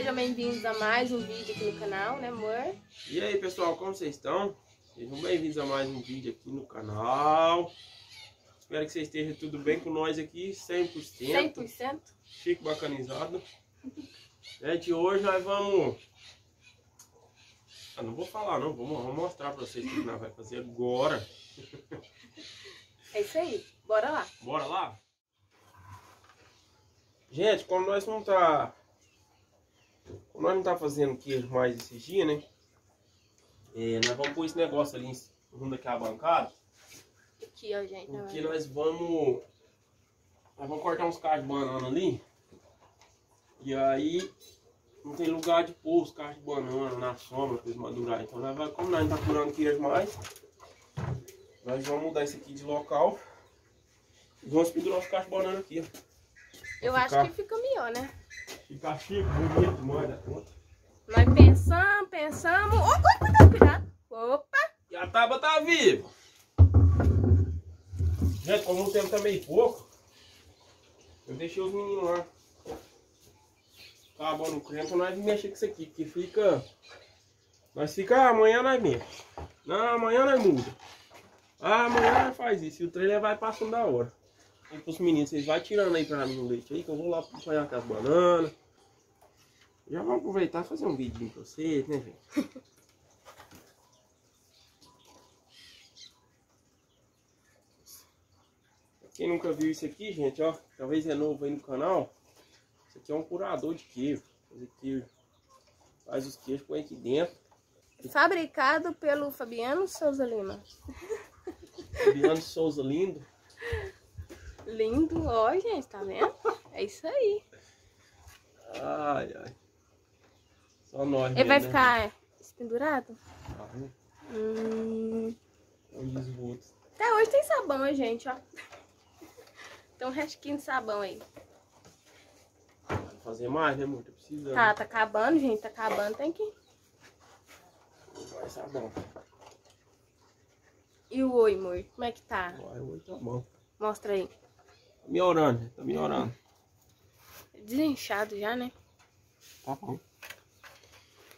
Sejam bem-vindos a mais um vídeo aqui no canal, né amor? E aí pessoal, como vocês estão? Sejam bem-vindos a mais um vídeo aqui no canal. Espero que vocês estejam tudo bem com nós aqui, 100%. 100%? Chique bacanizado. Gente, hoje nós vamos... Ah, não vou falar não, vou, vou mostrar pra vocês o que nós vamos fazer agora. É isso aí, bora lá. Bora lá? Gente, como nós não tá... Como nós não tá fazendo queijo mais esses dias, né? É, nós vamos pôr esse negócio ali em rumo daquela bancada. Aqui, ó, gente. Porque nós vamos... Nós vamos cortar uns cachos de banana ali. E aí... Não tem lugar de pôr os cachos de banana na sombra pra eles madurar. Então, nós vai, como nós não tá curando queijo mais... Nós vamos mudar isso aqui de local. E vamos pendurar os cachos de banana aqui, ó. Eu Vai acho ficar- que fica melhor, né? Ficar chique, bonito, mais da conta. Nós pensamos, pensamos. Oh, cuidado, cuidado. Opa! E a tábua tá viva. Gente, como o tempo tá meio pouco, eu deixei os meninos lá. Tá bom no creme, então nós mexer com isso aqui, porque fica. Nós fica, ah, amanhã nós mexe. Não, amanhã nós muda. Ah, amanhã nós faz isso. E o trailer vai passando da hora. E pros meninos, vocês vão tirando aí pra mim o leite aí, que eu vou lá acompanhar com as bananas. Já vamos aproveitar e fazer um vídeo pra vocês, né, gente? Quem nunca viu isso aqui, gente, ó, talvez é novo aí no canal. Isso aqui é um curador de queijo. Fazer queijo. Faz os queijos, põe aqui dentro. Fabricado pelo Fabiano Souza Lima. Fabiano Souza lindo. Lindo, ó, gente, tá vendo? É isso aí. Ai, ai. Só nós. Ele vai mesmo, né? ficar pendurado? Vai. Hum, até hoje tem sabão, hein, gente, ó. Tem um restinho de sabão aí. Vai fazer mais, né, amor? Tá precisando. Tá, tá acabando, gente, tá acabando, tem que... Vai, tá bom. E o oi, amor, como é que tá? Vai, hoje tá bom. Mostra aí. Tá melhorando, tá melhorando. Desinchado já, né? Tá bom.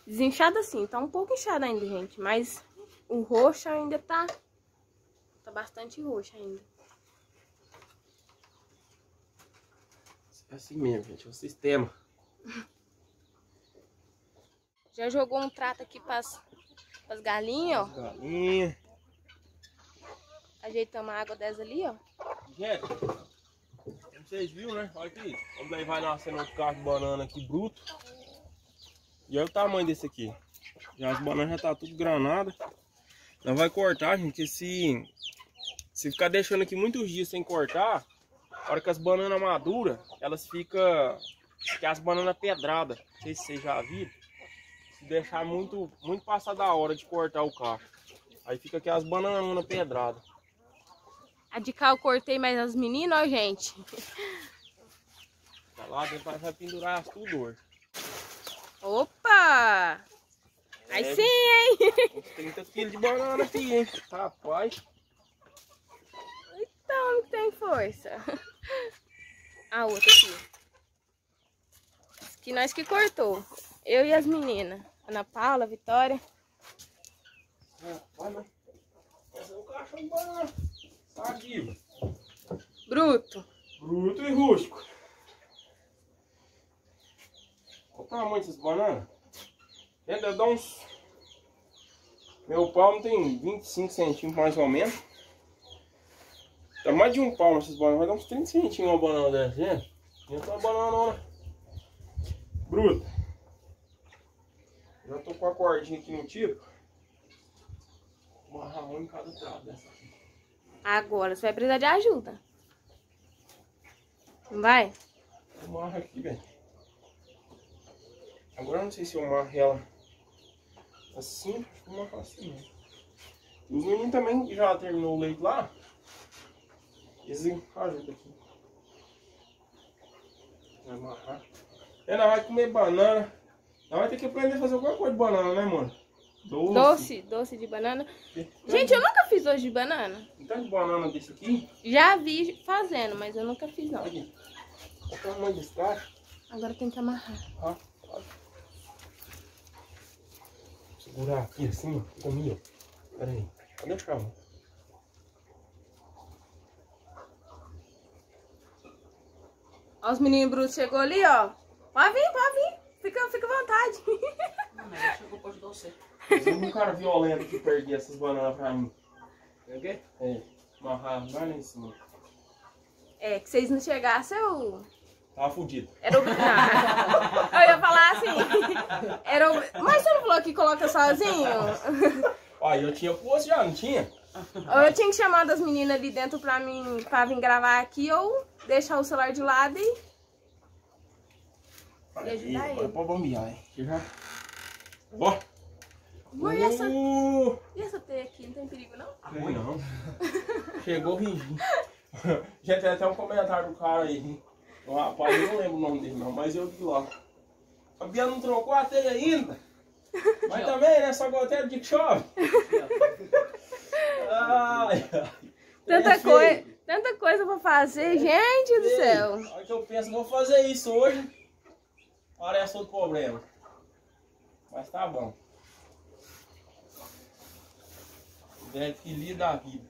Desinchado assim, tá um pouco inchado ainda, gente. Mas o roxo ainda tá... Tá bastante roxo ainda. É assim mesmo, gente. É o sistema. Já jogou um trato aqui pras, pras galinhas, ó. Galinha. Ajeitamos a água delas ali, ó. Gente, vocês viram, né? Olha aqui. Vamos daí vai nascendo um carro de banana aqui bruto. E olha o tamanho desse aqui. Já as bananas já tá tudo granada. Nós vai cortar, gente, se, se ficar deixando aqui muitos dias sem cortar, a hora que as bananas maduras, elas ficam. Que as bananas pedradas. Não sei se vocês já viram. Se deixar muito, muito passar da hora de cortar o cacho. Aí fica aqui as bananas pedradas. A de cá eu cortei mais as meninas, ó, gente. Tá lá, depois vai pendurar as tudo hoje. Opa! Aí É. sim, hein? Uns 30 quilos de banana aqui, hein? Rapaz. Então, tem força. A outra aqui. Aqui nós que cortou. Eu e as meninas. Ana Paula, Vitória. Mas... Esse é um cachorro de banana. Sadio. Bruto. Bruto e rústico. Olha o tamanho dessas bananas. Deve dar uns... Meu palmo tem 25 centímetros mais ou menos. Dá mais de um palmo essas bananas. Vai dar uns 30 centímetros uma banana dessa, gente. Não é uma banana não, né? Bruta. Já tô com a cordinha aqui no tipo. Vou amarrar um em cada trato dessa. Agora você vai precisar de ajuda. Não vai? Amarra aqui, velho. Agora eu não sei se eu amarro ela assim, acho que eu amarro assim mesmo. Os meninos também já terminou o leite lá. Eles ajudam aqui. Vai amarrar. Ela vai comer banana. Ela vai ter que aprender a fazer alguma coisa de banana, né, mano? Doce. Doce, doce de banana. Gente, eu nunca fiz doce de banana. Tem tanto de banana desse aqui. Já vi fazendo, mas eu nunca fiz não. O tamanho desse cacho. Agora tem que amarrar. Ó, ó. Segurar aqui assim, ó. Ali, ó. Pera aí. Cadê a chave? Ó, os meninos brutos chegou ali, ó. Pode vir, pode vir. Fica, fica à vontade. Não, mas chegou pra ajudar você. Tem um cara violento que perdia essas bananas pra mim. Peguei? É, amarrar lá em cima. É, que vocês não chegassem, eu. Tava fudido. Era o... Não. Eu ia falar assim. Era o... Mas você não falou que coloca sozinho? Ó, eu tinha posto já, não tinha? Ou eu tinha que chamar das meninas ali dentro pra mim pra vir gravar aqui, ou deixar o celular de lado e. E ajudar Aí, ele. Pra bombear, hein? Ó! Ui, e essa, Uh, e essa teia aqui? Não tem perigo, não? Não, não. Chegou ringindo. Já tem até um comentário do cara aí. hein? Um rapaz, eu não lembro o nome dele não, mas eu vi lá. A Bia não trocou a teia ainda. Mas também, né? Só goteira de que chove. Ai, ai. Tanta É coisa, tanta coisa pra fazer, gente do Ei, céu. A hora que eu penso, vou fazer isso hoje. Parece outro problema. Mas tá bom. Velho feliz da vida.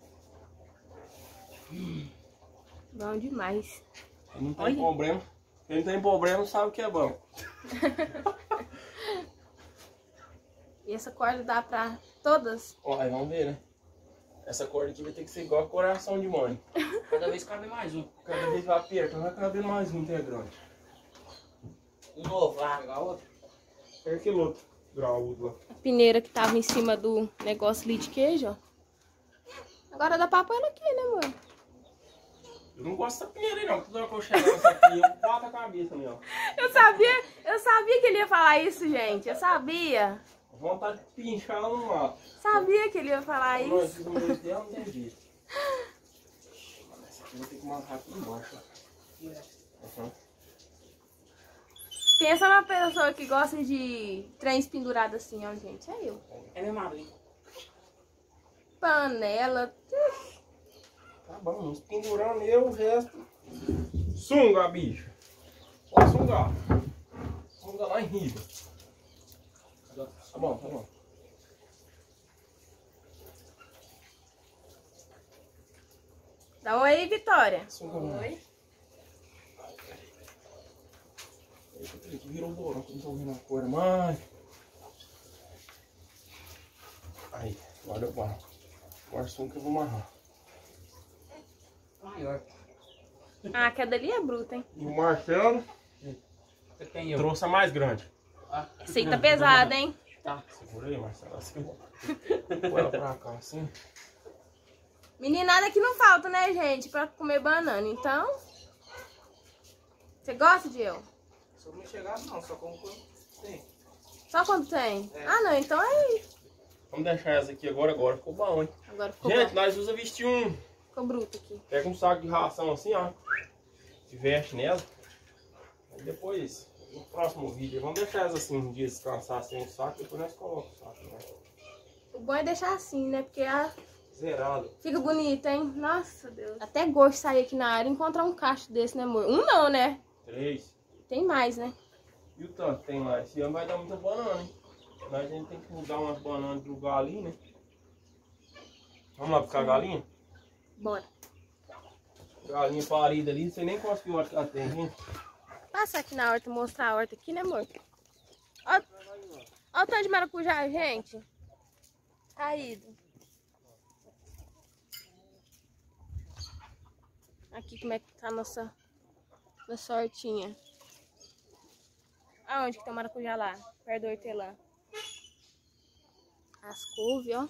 Bom demais. Quem não tem Olha. problema. Quem não tem problema sabe o que é bom. E essa corda dá pra todas? Olha, vamos ver, né? Essa corda aqui vai ter que ser igual a coração de mãe. Cada vez cabe mais um. Cada vez que vai apertar, vai caber mais um integrante. Um novo, vai pegar outro. É aquele outro graúdo lá. A peneira que tava em cima do negócio ali de queijo, ó. Agora dá pra pôr ela aqui, né, amor? Eu não gosto dessa peneira aí não. Toda hora que eu chegar nessa aqui, eu bato a cabeça nela. Eu sabia, eu sabia que ele ia falar isso, gente. Eu sabia. Vontade de pinchar ela no mato. Sabia que ele ia falar Nós isso. no meio dela não tem jeito. Mano, essa aqui eu vou ter que amarrar aqui embaixo. ó. Uhum. Pensa numa pessoa que gosta de trens pendurados assim, ó, gente. É eu. É meu madrinho. Panela. Tá bom, vamos pendurando eu, o resto. Sunga, bicho. Pode sungar. Sunga lá em riba. Tá bom, tá bom. Dá um aí, Vitória. Sunga peraí, que virou borão, que não tô vendo a cor mais. Aí, agora deu Agora sunga que eu vou amarrar. Maior. Ah, aquela ali é bruta, hein? E o Marcelo Você tem eu. trouxe a mais grande. Ah, Essa aí tá pesada, hein? Tá. Segura aí, Marcelo. Assim, Põe ela pra cá, assim. Meninada que não falta, né, gente? Pra comer banana. Então. Você gosta de eu? Eu não chegar, não. Só como quando tem. Só quando tem? É. Ah, não. Então é. Vamos deixar essa aqui agora, agora ficou bom, hein? Agora ficou Gente, bom. nós usa vestir um. Ficou bruto aqui. Pega um saco de ração assim, ó. Se veste nela. Aí depois, no próximo vídeo, vamos deixar elas assim um dia descansar sem o saco, depois nós colocamos o saco, né? O bom é deixar assim, né? Porque a... Zerado. fica bonito, hein? Nossa, Deus. Até gosto de sair aqui na área e encontrar um cacho desse, né, amor? Um não, né? Três. Tem mais, né? E o tanto tem lá? Esse ano vai dar muita banana, hein? Nós a gente tem que mudar umas bananas de lugar ali, né? Vamos lá buscar a galinha? Bora. Galinha parida ali, não sei nem quantas hora que ela tem, gente. Passar aqui na horta, mostrar a horta aqui, né, amor? Ó, ó o tanto de maracujá, gente. Caído. Aqui como é que tá a nossa, nossa hortinha. Aonde que tem o maracujá lá? Perto do hortelã. As couve, ó.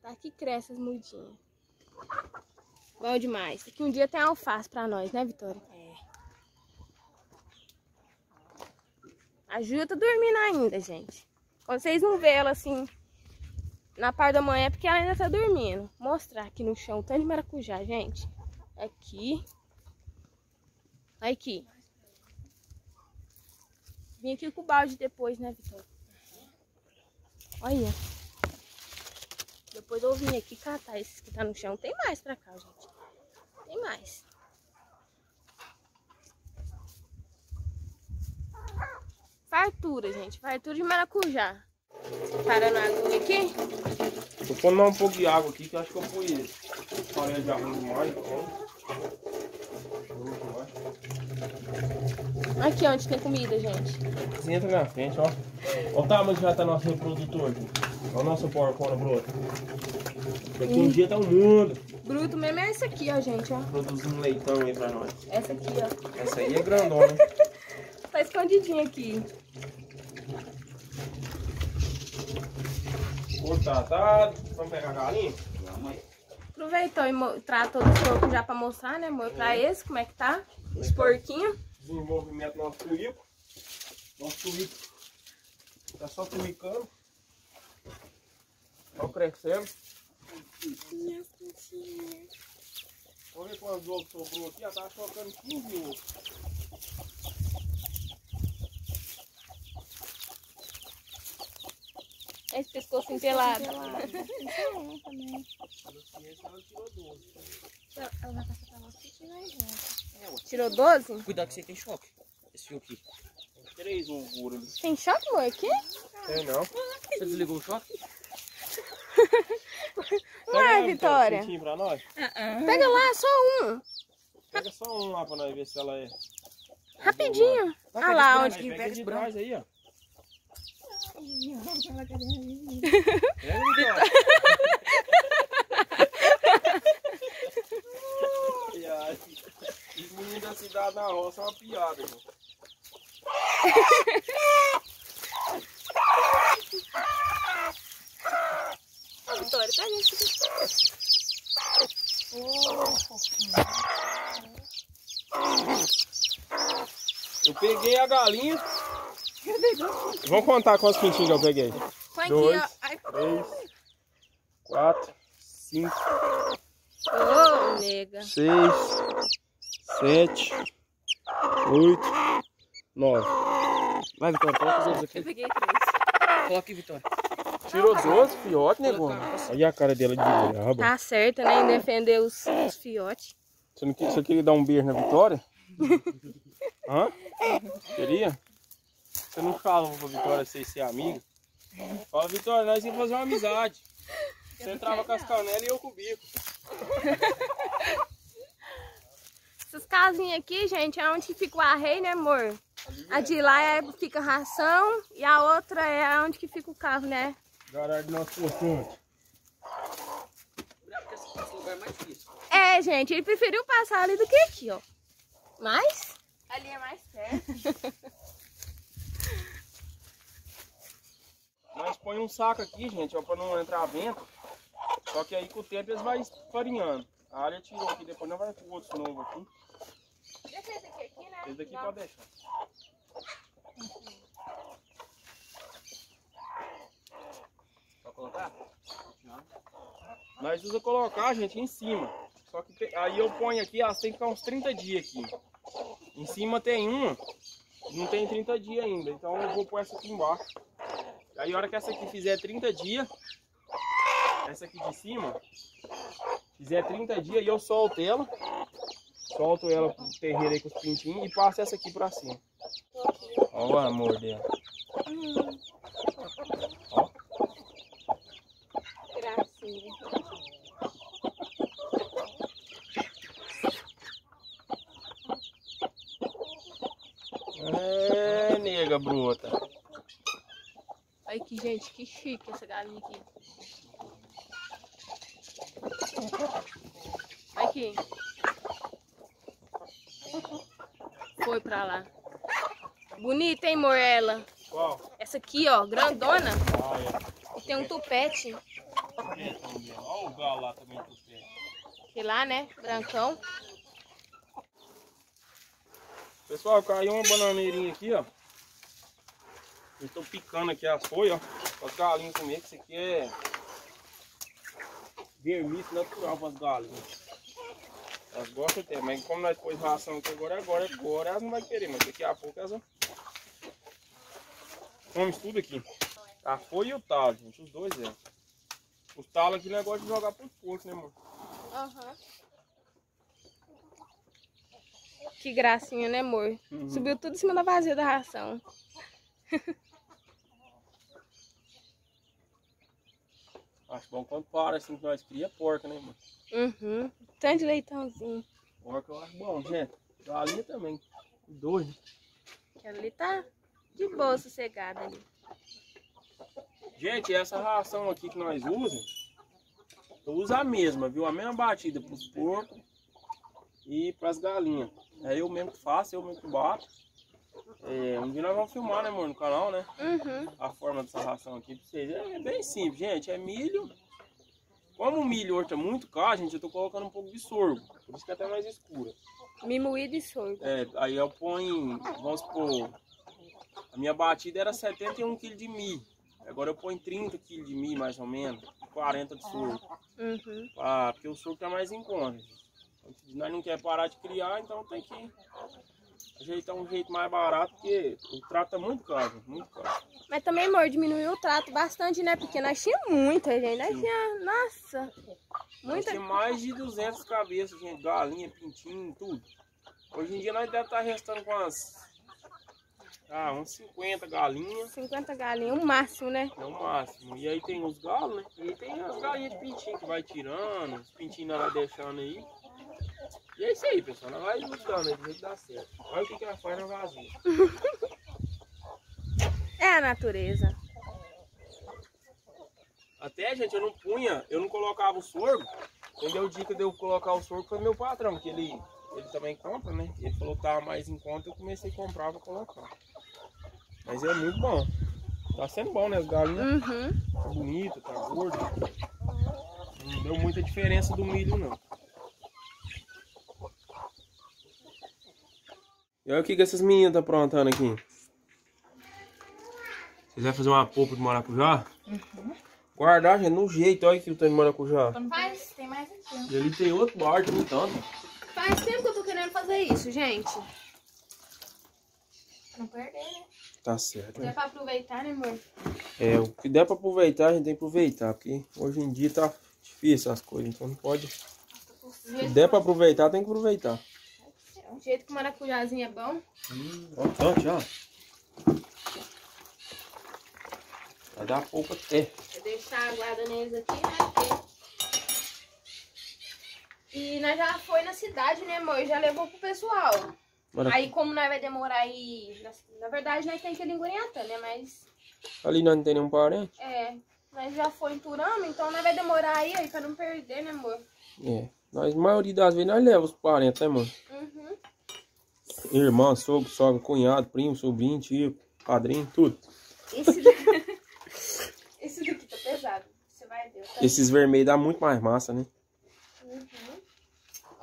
Tá aqui cresce as mudinhas. Bom demais. Daqui um dia tem alface pra nós, né, Vitória? É. A Ju tá dormindo ainda, gente. Quando vocês não vê ela assim na parte da manhã é porque ela ainda tá dormindo. Mostrar aqui no chão o tanto de maracujá, gente. Aqui. Aqui. Vim aqui com o balde depois, né, Vitória? Olha. Depois eu vim aqui catar esses que tá no chão. Tem mais pra cá, gente. Tem mais. fartura, gente. Fartura de maracujá. Parando a agulha aqui. Tô pondo um pouco de água aqui, que eu acho que eu fui farinha de arroz demais. demais. Aqui onde tem comida, gente. Entra na frente, ó. Olha o tamanho que já tá nosso reprodutor. Olha o nosso porcona brota. Daqui um dia tá um mundo Bruto mesmo é esse aqui, ó, gente, ó. produzindo leitão aí pra nós. Essa aqui, ó. Essa aí é grandona. Tá escondidinha aqui. Cortar, tá? Vamos pegar a galinha? Vamos aí. Aproveitou e tratou dos porcos já pra mostrar, né, amor? Pra esse, como é que tá? Os porquinhos. Desenvolvimento do nosso tuíco. Nosso tuíco tá só tuicando. Só crescendo. Vamos ver quantos ovos sobrou aqui. Ela tá colocando 15 ovos. Esse pescoço empelado. Esse ela tirou 12. Tirou 12? Cuidado que você tem choque. Esse fio aqui. Três ali. Tem choque, amor, aqui? Tem não. Você desligou o choque? Ué, Pega, Vitória. um pra nós. Pega lá, só um. Pega só um lá pra nós ver se ela é. Rapidinho. Vai, Ah pega lá, onde que Pega pega de trás aí, ó. Os meninos da cidade na roça é uma piada, irmão. Vitória, pega esse Eu peguei a galinha. Vamos contar quantos pintinhos que eu peguei. Aqui, Dois. Ai, Três, quatro, cinco, Ô, nega. seis, sete, oito, nove. Vai, Vitória, coloca os outros Eu aqui. peguei três. Coloca aqui, Vitória. Tirou 12 fiote, negócio. Olha a cara dela de braba. Tá certo, né? Em defender os, os fiotes. Você, não, que- você queria dar um beijo na Vitória? Hã? Queria? Você não falava pra Vitória vocês ser amiga? Fala, Vitória, nós íamos fazer uma amizade. Você entrava com as canelas e eu com o bico. Essas casinhas aqui, gente, é onde fica o arreio, né, amor? A de lá é, fica ração e a outra é onde que fica o carro, né? Garagem do nosso portante. Esse lugar é mais difícil. É, gente, ele preferiu passar ali do que aqui, ó. Mas ali é mais perto. Nós põe um saco aqui, gente, ó, pra não entrar vento. Só que aí com o tempo eles vão farinhando. A área tirou aqui, depois nós vai com outro novo aqui. Deixa esse aqui, aqui né? Esse daqui pode deixar. Colocar? Nós usa colocar, gente, em cima. Só que te- aí eu ponho aqui, elas tem que ficar uns 30 dias aqui. Em cima tem uma, não tem 30 dias ainda. Então eu vou pôr essa aqui embaixo. Aí a hora que essa aqui fizer 30 dias, essa aqui de cima, fizer 30 dias, aí eu solto ela. Solto ela pro terreiro aí com os pintinhos e passo essa aqui pra cima. Olha o amor dela. Ó. Gracinha. É, nega bruta. Olha aqui, gente, que chique essa galinha aqui. Olha aqui. Foi pra lá. Bonita, hein, amor, ela? Qual? Essa aqui, ó, grandona. Ah, E tem um tupete. é. Olha o galo lá também pé. Que lá, né? Brancão. Pessoal, caiu uma bananeirinha aqui, ó. Tô picando aqui as folhas, ó. Para as galinhas comer, que isso aqui é vermice natural para as galinhas. Elas gostam até, mas como nós pôs ração aqui agora, agora, agora elas não vão querer, mas daqui a pouco elas vão. Comemos tudo aqui. A folha e o talo, gente, os dois é. Os talos aqui negócio de jogar pros porcos, né, amor? Aham. Que gracinha, né, amor? Uhum. Subiu tudo em cima da vazia da ração. Acho bom quando para assim que nós cria porca, né, mano? Uhum. Tanto de leitãozinho. Porca eu acho bom, gente. Galinha também. Doido. Aquela ali tá de boa, sossegada ali. Gente, essa ração aqui que nós usamos, eu uso a mesma, viu? A mesma batida para os porcos e para as galinhas. É eu mesmo que faço, eu mesmo que bato. É, um dia nós vamos filmar, né, amor, no canal, né? Uhum. A forma dessa ração aqui pra vocês. É, é bem simples, gente. É milho. Como o milho hoje tá muito caro, gente, eu tô colocando um pouco de sorgo. Por isso que é até mais escura. Mimoído e sorgo. É, aí eu ponho, vamos supor, a minha batida era 71 kg de milho. Agora eu ponho 30 kg de milho, mais ou menos, e 40 de sorgo. Uhum. Ah, porque o sorgo tá mais em conta. Nós não quer parar de criar, então tem que ajeitar um jeito mais barato, porque o trato é muito caro, muito caro. Mas também, amor, diminuiu o trato bastante, né? Porque nós tínhamos muita, gente. Nós tínhamos, nossa, muita. tinha mais de 200 cabeças, gente, galinha, pintinho, tudo. Hoje em dia nós deve estar restando com umas, ah, uns 50 galinhas, 50 galinhas, o máximo, né? é o máximo. E aí tem os galos, né? E aí tem as galinhas de pintinho que vai tirando, os pintinhos nós deixando aí. E é isso aí, pessoal. Nós vai lutando aí, do jeito que dá certo. Olha o que, que ela faz na vazia. É a natureza. Até, gente, eu não punha, eu não colocava o sorgo. Quem deu dica de eu colocar o sorgo foi meu patrão, que ele, ele também compra, né? Ele falou que tava mais em conta, eu comecei a comprar pra colocar. Mas é muito bom. Tá sendo bom, né? As galinhas Uhum. tá bonita, tá gorda. Não deu muita diferença do milho, não. E olha o que, que essas meninas tá aprontando aqui. Vocês vão fazer uma polpa de maracujá? Guardar, gente, no jeito. Olha aqui o tanto de maracujá. Faz, tem mais aqui. E ali tem outro barco, no tanto. Faz tempo que eu tô querendo fazer isso, gente. Pra não perder, né? Tá certo. É né? pra aproveitar, né, amor? É, o que der pra aproveitar, a gente tem que aproveitar. Porque hoje em dia tá difícil as coisas. Então não pode. Se der pra aproveitar, tem que aproveitar. Do jeito que o maracujazinho é bom. Ó, tanto já. Vai dar polpa até. Vou deixar aguada neles aqui, né? E nós já foi na cidade, né, amor? Já levou pro pessoal. Maracu- Aí, como nós vai demorar aí... Na, verdade, nós tem que ir em né? Mas, Ali nós não tem nenhum parente. é... Nós já foi em Turama, então nós vai demorar aí, aí pra não perder, né, amor? É. Nós, a maioria das vezes, nós levamos os parentes, né, mano? Uhum. Irmã, sogro, sogra, cunhado, primo, sobrinho, tio, padrinho, tudo. Esse daqui... Esse daqui tá pesado. Você vai ver. Tá? Esses vermelhos dá muito mais massa, né? Uhum.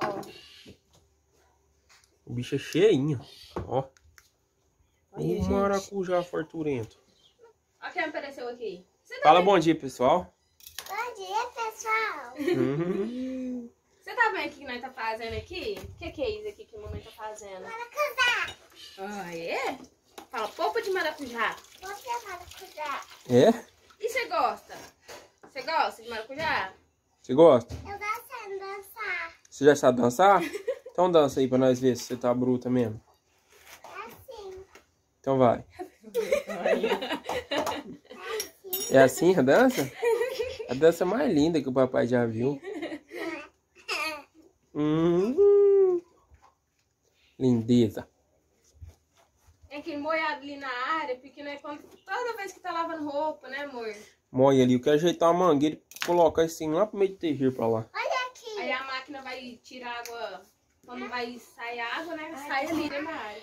Ó. O bicho é cheinho. Ó. Gente. maracujá farturento. Olha quem apareceu aqui. Você tá, Fala vendo, bom dia, pessoal. Bom dia, pessoal. Uhum. Você tá vendo o que nós tá fazendo aqui? O que, que é isso aqui que a mamãe tá fazendo? Maracujá. Ah, é? Fala, polpa de maracujá. Você é maracujá. É? E você gosta? Você gosta de maracujá? Você gosta? Eu gosto de dançar. Você já sabe dançar? Então dança aí pra nós ver se você tá bruta mesmo. Assim. Então vai. É assim a dança? A dança mais linda que o papai já viu. Hum. Lindeza. É aquele molhado ali na área, porque né, quando, toda vez que tá lavando roupa, né, amor? Molha ali, eu quero ajeitar a mangueira e colocar assim lá pro meio do terreiro pra lá. Olha aqui. Aí a máquina vai tirar água, quando vai sair a água, né? Sai ali dentro da área.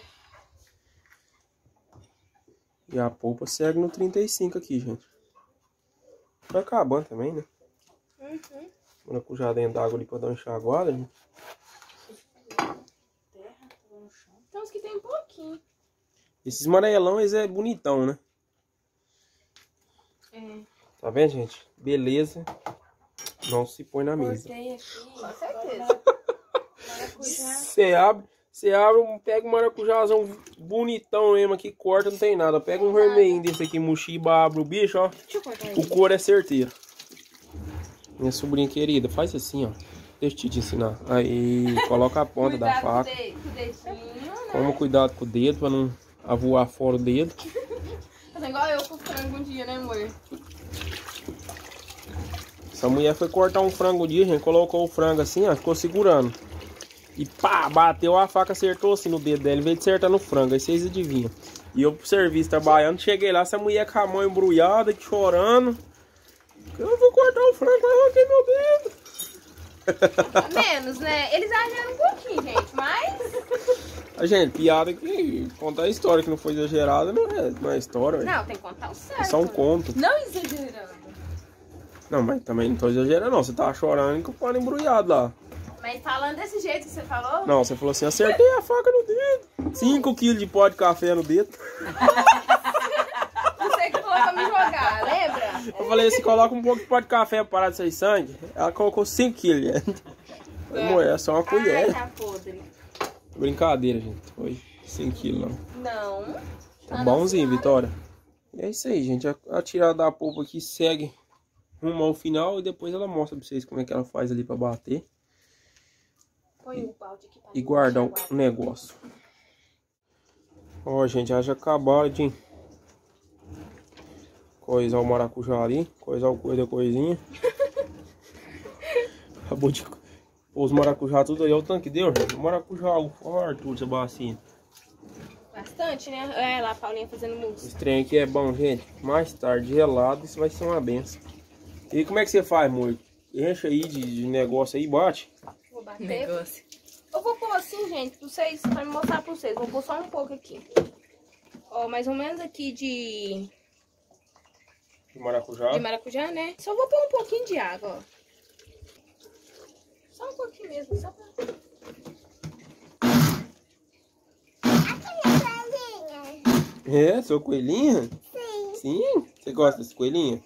E a polpa segue no 35 aqui, gente. Vai acabando também, né? Uhum. Maracujá dentro d'água ali pra dar uma enxaguada, gente. Então os que tem um pouquinho. Esses amarelão, eles é bonitão, né? É. Tá vendo, gente? Beleza. Não se põe na mesa. Cortei aqui. Com certeza. Maracujá. Você abre, você abre, pega um maracujazão bonitão mesmo aqui, corta, não tem nada. Pega um vermelhinho desse aqui, mochiba, abre o bicho, ó. Deixa eu cortar O couro é certeiro. Minha sobrinha querida, faz assim, ó. Deixa eu te ensinar. Aí, coloca a ponta da faca. Com o dedinho, né? Toma cuidado com o dedo pra não avoar fora o dedo. Fazer igual eu com frango um dia, né, amor? Essa mulher foi cortar um frango um dia, gente. Colocou o frango assim, ó. Ficou segurando. E pá, bateu a faca, acertou assim no dedo dela. Em vez de acertar no frango. Aí vocês adivinham. E eu pro serviço trabalhando, cheguei lá, essa mulher com a mão embrulhada, chorando. Eu vou cortar o frango, mas arranquei meu dedo. Menos, né? Eles exageram um pouquinho, gente, mas. A gente, piada que contar a história que não foi exagerada não é, não é história. Não, tem que contar o certo. É só um conto. Não exagerando. Não, mas também não tô exagerando não. Você tava chorando com o pano embrulhado lá. Mas falando desse jeito que você falou, Não, você falou assim, acertei a faca no dedo. 5 quilos de pó de café no dedo. falou pra me jogar, lembra? Eu falei assim, coloca um pouco de pó de café pra parar de sair sangue. Ela colocou 5 quilos. Amor, é só uma Ai, colher. tá podre. Brincadeira, gente. Foi 5 quilos não. Não. Tá bonzinho, Vitória. E é isso aí, gente. A, a tirada da polpa aqui segue rumo ao final e depois ela mostra pra vocês como é que ela faz ali pra bater Põe o balde aqui pra e guardar o negócio. Ó, gente, já acabaram de coisar o maracujá ali, coisar o coisa coisinha. Acabou de pôr os maracujá tudo aí. Olha o tanque deu, gente. O maracujá, o essa bacinha. Bastante, né? É, lá a Paulinha fazendo mousse. Esse trem aqui é bom, gente. Mais tarde, gelado, isso vai ser uma benção. E como é que você faz, amor? Enche aí de, de negócio aí, bate. Vou bater. Negócio. Eu vou pôr assim, gente, pra vocês, pra me mostrar pra vocês. Vou pôr só um pouco aqui. Ó, mais ou menos aqui de, De maracujá. de maracujá, né? Só vou pôr um pouquinho de água, ó. Só um pouquinho mesmo, só pra... Aqui, minha galinha. É, sua coelhinha? Sim, Sim. Você gosta dessa coelhinha?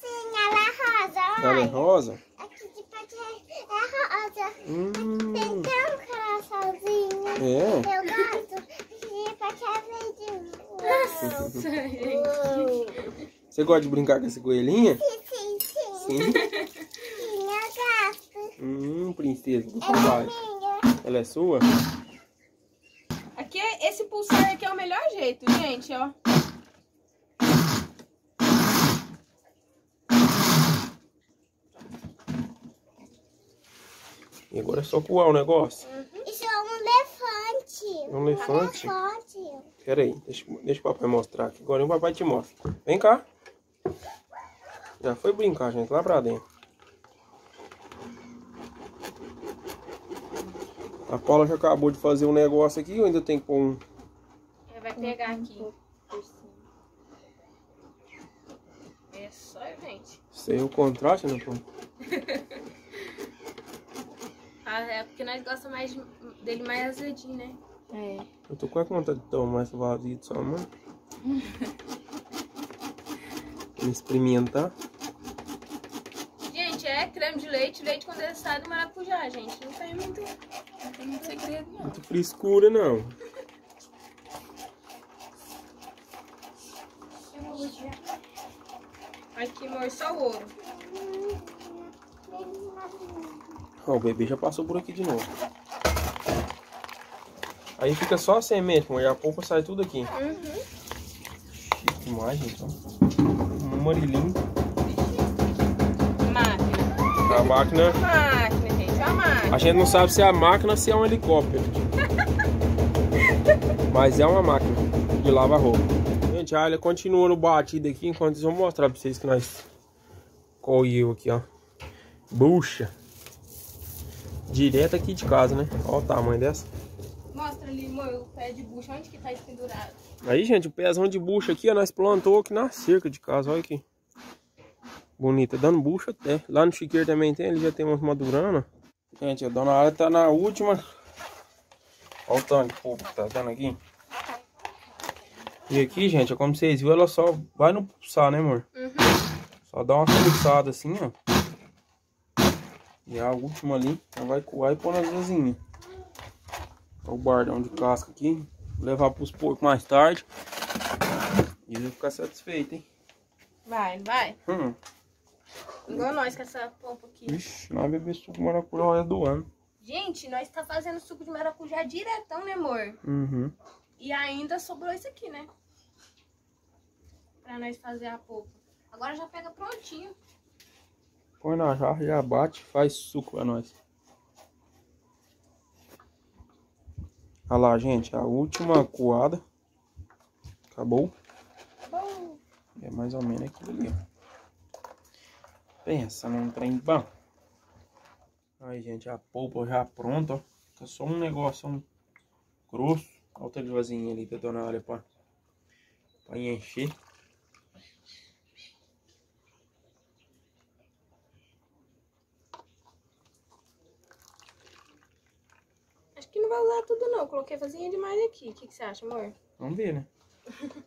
sim, ela é rosa, Ela é olha. rosa? Aqui de pode é rosa. Tem Hum. tão coraçãozinho. É. Eu gosto. Aqui de pode é verdinho. Uou. Você gosta de brincar com essa coelhinha? Sim, sim, sim. Sim. Sim, eu gosto. Hum, princesa do Ela é papai. minha. Ela é sua? Aqui, é- esse pulsar aqui é o melhor jeito, gente, ó. E agora é só coar o negócio. Isso é um elefante. Um elefante? elefante. Pera aí, deixa, deixa o papai mostrar aqui. Agora o papai te mostra. Vem cá. Já foi brincar, gente, lá pra dentro. A Paula já acabou de fazer um negócio aqui, eu ainda tenho que pôr um... Ele vai pegar aqui. É só, gente. É o contraste, né, Paula? Ah, é porque nós gostamos mais de- dele mais azedinho, né? É. Eu tô com a vontade de tomar esse vazio de sua mãe. Me experimentar. Gente, é creme de leite, leite condensado e maracujá, gente. Não tem muito, não tem muito segredo, não. Muito frescura, não. Aqui, amor, só o ouro. Ó, o bebê já passou por aqui de novo. Aí fica só a semente, amor. E a polpa sai tudo aqui. Uhum. Chique demais, gente. Amarelinho. Máquina. A máquina... Máquina, gente, a máquina. A gente não sabe se é a máquina ou se é um helicóptero. Mas é uma máquina de lavar roupa. Gente, a Alia continua no batido aqui enquanto eu vou mostrar pra vocês que nós colheu aqui, ó. Bucha. Direto aqui de casa, né? Olha o tamanho dessa. Mostra ali, amor, o pé de bucha. Onde que tá pendurado? Aí, gente, o pezão de bucha aqui, ó, nós plantou aqui na cerca de casa, olha aqui. Bonita, dando bucha até. Lá no chiqueiro também tem, ele já tem umas madurana. Gente, a dona Área tá na última. Olha o tanto de polpa que tá dando aqui. E aqui, gente, ó, como vocês viram, ela só vai no pulsar, né, amor? Uhum. Só dá uma pulsada assim, ó. E a última ali, ela vai coar e pôr nas asinhas. Ó O bardão de casca aqui. Levar pros porcos mais tarde. E ele vai ficar satisfeito, hein? Vai, vai. Hum. Igual nós com essa polpa aqui. Ixi, nós bebemos suco de maracujá é do ano. Gente, nós tá fazendo suco de maracujá diretão, né, amor? Uhum. E ainda sobrou isso aqui, né? pra nós fazer a polpa. Agora já pega prontinho. Põe na jarra, já bate, faz suco pra nós. Olha lá, gente, a última coada. Acabou. É mais ou menos aquilo ali, ó. Pensa num trem bom. Aí, gente, a polpa já pronta, ó. Fica só um negócio um grosso. Olha o ali da dona Olha pra, pra encher. acho que não vai usar tudo não. Coloquei vasinha demais aqui. O que, que você acha, amor? Vamos ver, né?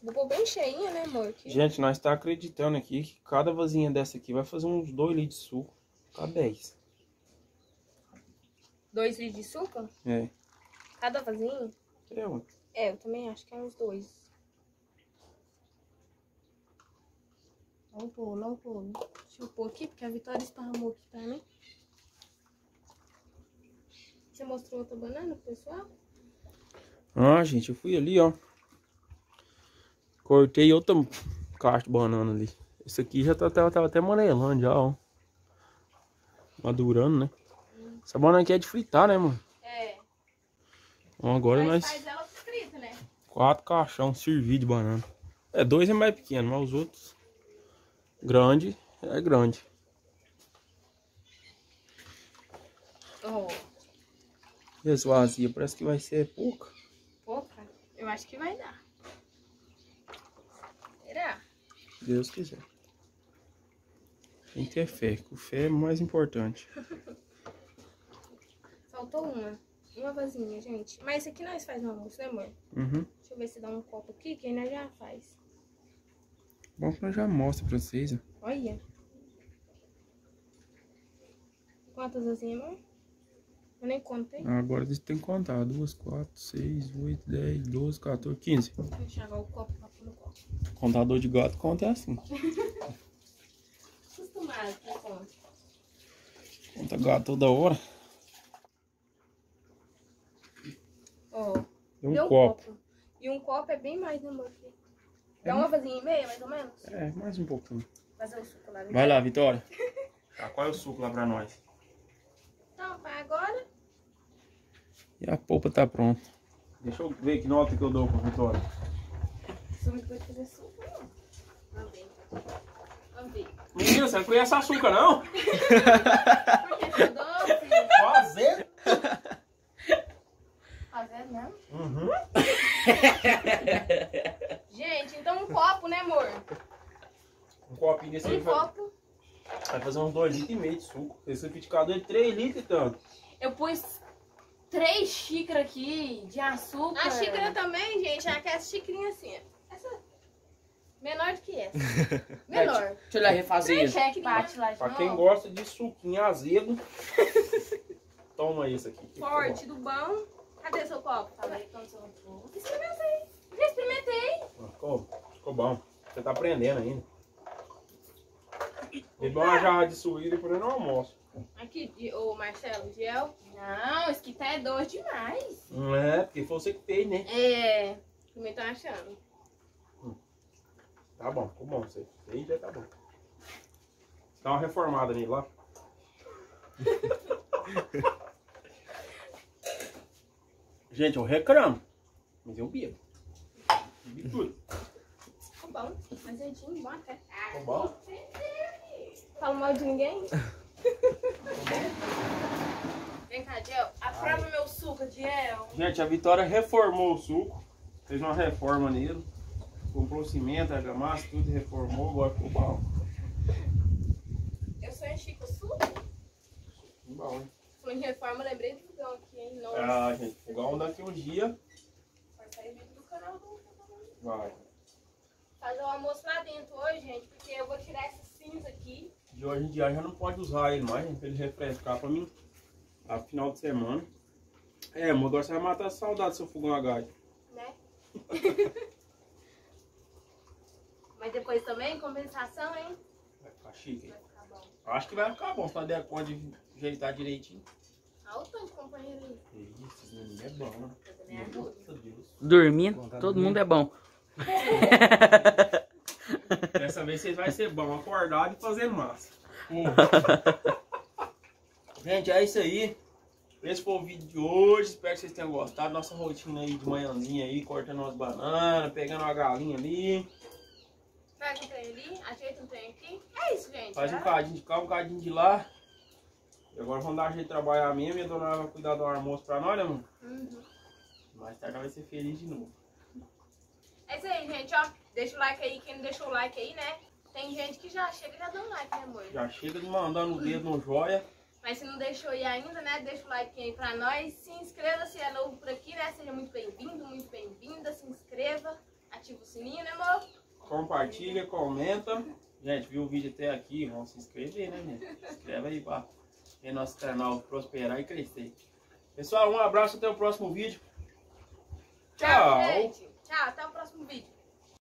Vou pôr bem cheinha, né, amor? Gente, nós tá acreditando aqui que cada vasinha dessa aqui vai fazer uns 2 litros de suco. Tá 10. Dois litros de suco? É. Cada vasinha? É, ué. É, eu também acho que é uns dois. Não pôr, não pôr. Deixa eu pôr aqui, porque a Vitória esparramou aqui também. Você mostrou outra banana pro pessoal? Ah, gente, eu fui ali, ó. Cortei outra caixa de banana ali. Esse aqui já tá, tá, tava até amarelando já, ó. Madurando, né? Essa banana aqui é de fritar, né, mano? É. Então agora Mas nós... faz ela frita, né? Quatro caixão servir de banana. É, dois é mais pequeno, mas os outros... Grande, é grande. Oh, As vazias, parece que vai ser pouca. pouca. Eu acho que vai dar. Será? Se Deus quiser. Tem que ter fé, que o fé é mais importante. Faltou uma. Uma vasinha, gente. Mas esse aqui nós faz no almoço, né, amor? Uhum. Deixa eu ver se dá um copo aqui, que nós já faz. Bom que nós já mostra pra vocês. Olha. Quantas vasinhas, amor? Eu nem contei. Agora eles têm que contar. 2, 4, 6, 8, 10, 12, 14, 15. Deixa eu enxagar o copo pra pôr no copo. Contador de gato conta é assim. Acostumado com conta. Conta gato toda hora. Ó, Deu um deu copo. E um copo é bem mais, né, amor? Dá uma vasinha e meia, mais ou menos? É, mais um pouquinho. Fazer o suco lá. né? Vai lá, Vitória. Tá, qual é o suco lá pra nós? Então, vai agora. E a polpa tá pronta. Deixa eu ver que nota que eu dou pra Vitória. Isso não pode fazer suco, não. Vamos ver. Vamos ver. Menina, você não conhece açúcar, não? Por que você doce? Fazer. Fazer mesmo? Uhum. Gente, então um copo, né, amor? Um copinho desse aí Um vai, copo. Vai fazer uns 2 litros e meio de suco. Esse liquidificador é 3 litros e tanto. Eu pus três xícaras aqui de açúcar. A xícara também, gente, é aquela xicrinha assim. Essa menor do que essa. Menor. Deixa eu lá refazer isso. Pra quem gosta de suquinho azedo, toma esse aqui. Forte do bom. Cadê seu copo? Fala aí aí. Já experimentei. Ficou, ficou bom. Você tá aprendendo ainda. Bebeu uma jarra de suíra e depois no almoço. Aqui, ô Marcelo, gel. Não, esse aqui tá é doce demais. Não é, porque foi você que fez, né? É. Também tô achando. Tá bom, ficou bom. Você fez, já tá bom. Dá uma reformada nele lá. Gente, eu reclamo. Mas eu bebo. Bebi tudo. Ficou bom. Azedinho, bom até. Ficou bom? Fala mal de ninguém? Vem cá, gel. Aprova meu suco, Diel. Gente, a Vitória reformou o suco. Fez uma reforma nele. Comprou cimento, argamassa, tudo reformou. Agora ficou bom. Eu sou enchi com suco. Ficou bom, hein? Falando em reforma, lembrei do fogão aqui, hein? Nossa. Ah, gente, fogão daqui um dia. Vai sair vídeo do canal do Vai. Fazer o almoço lá dentro hoje, gente, porque eu vou tirar esse cinza aqui. De hoje em dia já não pode usar ele mais, gente, pra ele refrescar pra mim. A final de semana. É, amor, agora você vai matar a saudade do seu fogão a gás. né? Mas depois também, compensação, hein? Vai ficar chique. hein? Vai ficar bom. Acho que vai ficar bom, se der conta de ajeitar direitinho. Olha o tanto, companheiro aí. Isso, menino é bom, né? Deus. Dormindo, todo mundo é bom. Vocês vai ser bom acordado e fazendo massa. Gente, é isso aí. Esse foi o vídeo de hoje. Espero que vocês tenham gostado. Nossa rotina aí de manhãzinha aí, cortando umas bananas, pegando uma galinha ali. Pega um trem ali, ajeita um trem aqui. É isso, gente. Faz um tá? cadinho de cá, um cadinho de lá. E agora vamos dar jeito de trabalhar mesmo. E a dona vai cuidar do almoço pra nós, né, mano? Uhum. Mais tarde ela vai ser feliz de novo. É isso aí, gente, ó. Deixa o like aí, quem não deixou o like aí, né? Tem gente que já chega e já dá um like, né, amor? Já chega de mandando o dedo no joia. Mas se não deixou aí ainda, né? Deixa o like aí pra nós. Se inscreva se é novo por aqui, né? Seja muito bem-vindo, muito bem-vinda. Se inscreva, ativa o sininho, né, amor? Compartilha, comenta. Gente, viu o vídeo até aqui? Vamos se inscrever, né, gente? Se inscreve aí pra ver nosso canal prosperar e crescer. Pessoal, um abraço até o próximo vídeo. Tchau. gente. Tchau, até o próximo vídeo.